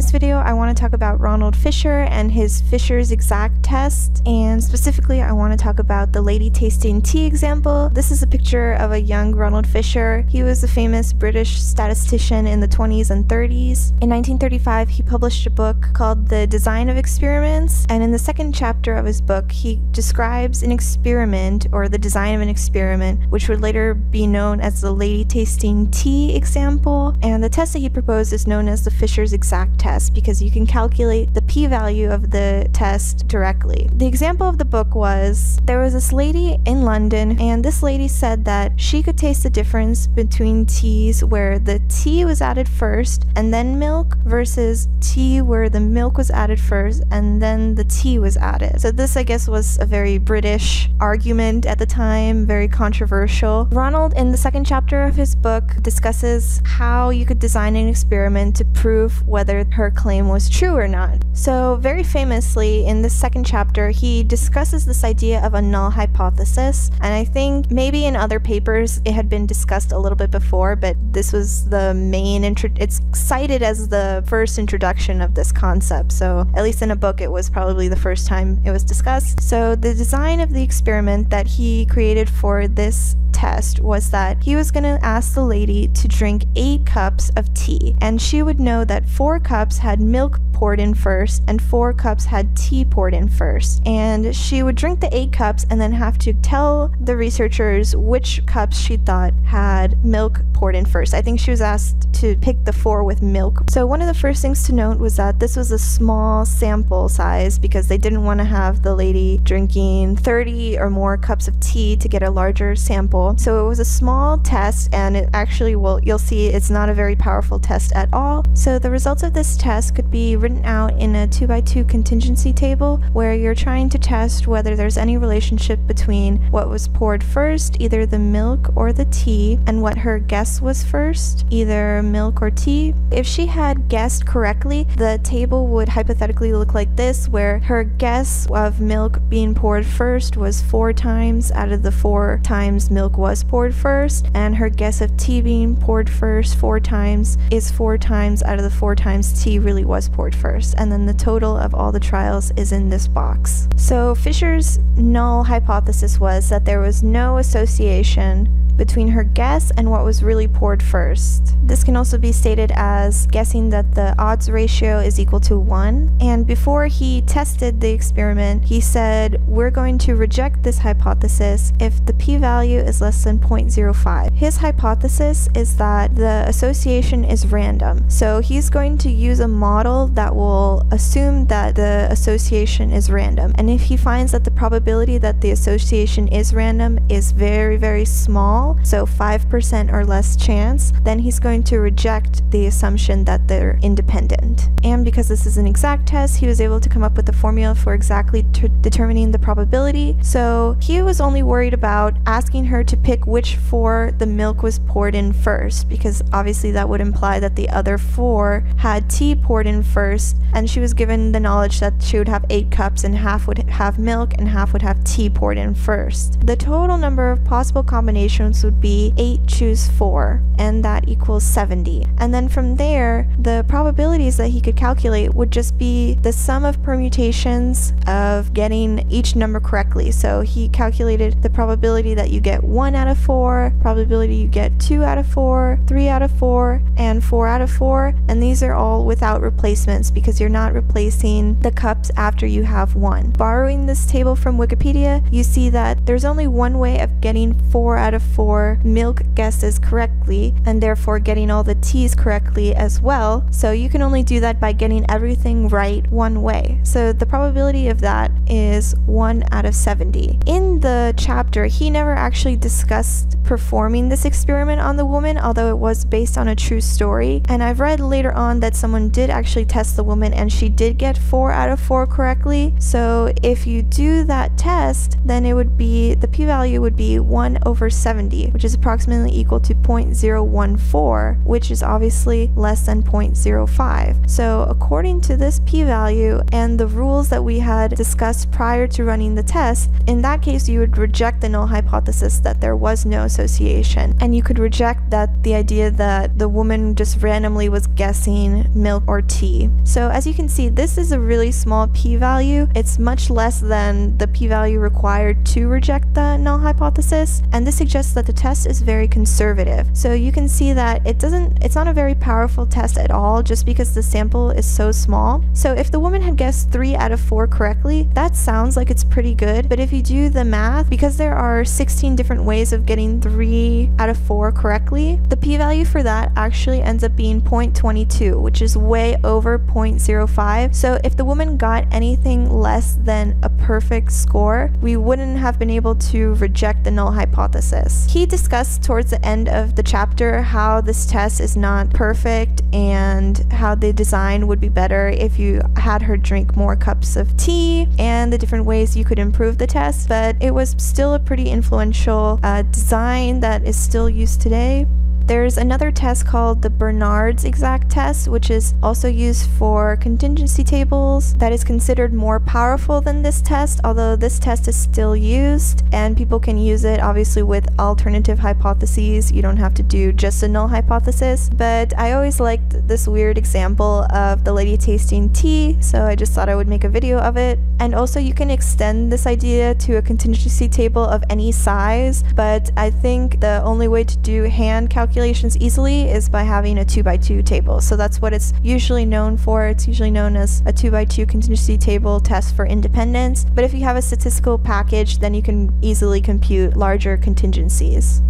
this video, I want to talk about Ronald Fisher and his Fisher's exact test, and specifically, I want to talk about the lady tasting tea example. This is a picture of a young Ronald Fisher. He was a famous British statistician in the 20s and 30s. In 1935, he published a book called The Design of Experiments, and in the second chapter of his book, he describes an experiment or the design of an experiment, which would later be known as the lady tasting tea example. And the test that he proposed is known as the Fisher's exact test because you can calculate the p-value of the test directly. The example of the book was there was this lady in London and this lady said that she could taste the difference between teas where the tea was added first and then milk versus tea where the milk was added first and then the tea was added. So this I guess was a very British argument at the time, very controversial. Ronald in the second chapter of his book discusses how you could design an experiment to prove whether her claim was true or not. So, very famously, in the second chapter, he discusses this idea of a null hypothesis, and I think maybe in other papers it had been discussed a little bit before, but this was the main intro. It's cited as the first introduction of this concept, so at least in a book, it was probably the first time it was discussed. So, the design of the experiment that he created for this test was that he was going to ask the lady to drink eight cups of tea, and she would know that four cups had milk poured in first and four cups had tea poured in first. And she would drink the eight cups and then have to tell the researchers which cups she thought had milk poured in first. I think she was asked to pick the four with milk. So one of the first things to note was that this was a small sample size because they didn't want to have the lady drinking 30 or more cups of tea to get a larger sample. So it was a small test and it actually will you'll see it's not a very powerful test at all. So the results of this test could be written out in a 2x2 contingency table where you're trying to test whether there's any relationship between what was poured first, either the milk or the tea, and what her guess was first, either milk or tea. If she had guessed correctly, the table would hypothetically look like this where her guess of milk being poured first was four times out of the four times milk was poured first, and her guess of tea being poured first four times is four times out of the four times tea really was poured first, and then the total of all the trials is in this box. So Fisher's null hypothesis was that there was no association between her guess and what was really poured first. This can also be stated as guessing that the odds ratio is equal to 1. And before he tested the experiment, he said, we're going to reject this hypothesis if the p-value is less than 0.05. His hypothesis is that the association is random. So he's going to use a model that will assume that the association is random. And if he finds that the probability that the association is random is very, very small, so 5% or less chance, then he's going to reject the assumption that they're independent. And because this is an exact test, he was able to come up with a formula for exactly determining the probability. So he was only worried about asking her to pick which four the milk was poured in first, because obviously that would imply that the other four had tea poured in first, and she was given the knowledge that she would have eight cups and half would have milk and half would have tea poured in first. The total number of possible combinations would be 8 choose 4, and that equals 70. And then from there, the probabilities that he could calculate would just be the sum of permutations of getting each number correctly. So he calculated the probability that you get 1 out of 4, probability you get 2 out of 4, 3 out of 4, and 4 out of 4, and these are all without replacements because you're not replacing the cups after you have 1. Borrowing this table from Wikipedia, you see that there's only one way of getting 4 out of 4 milk guesses correctly and therefore getting all the teas correctly as well. So you can only do that by getting everything right one way. So the probability of that is 1 out of 70. In the chapter, he never actually discussed performing this experiment on the woman, although it was based on a true story. And I've read later on that someone did actually test the woman and she did get 4 out of 4 correctly. So if you do that test, then it would be, the p-value would be 1 over 70 70, which is approximately equal to 0.014, which is obviously less than 0.05. So according to this p-value and the rules that we had discussed prior to running the test, in that case you would reject the null hypothesis that there was no association. And you could reject that the idea that the woman just randomly was guessing milk or tea. So as you can see, this is a really small p-value. It's much less than the p-value required to reject the null hypothesis. And this suggests that the test is very conservative. So you can see that it doesn't, it's not a very powerful test at all just because the sample is so small. So if the woman had guessed three out of four correctly, that sounds like it's pretty good. But if you do the math, because there are 16 different ways of getting three out of four correctly, the p-value for that actually ends up being 0.22, which is way over 0.05. So if the woman got anything less than a perfect score, we wouldn't have been able to reject the null hypothesis. He discussed towards the end of the chapter how this test is not perfect and how the design would be better if you had her drink more cups of tea and the different ways you could improve the test, but it was still a pretty influential uh, design that is still used today. There's another test called the Barnard's exact test, which is also used for contingency tables that is considered more powerful than this test, although this test is still used and people can use it obviously with alternative hypotheses. You don't have to do just a null hypothesis, but I always liked this weird example of the lady tasting tea, so I just thought I would make a video of it. And also you can extend this idea to a contingency table of any size, but I think the only way to do hand calculations calculations easily is by having a 2x2 table. So that's what it's usually known for. It's usually known as a 2x2 contingency table test for independence. But if you have a statistical package, then you can easily compute larger contingencies.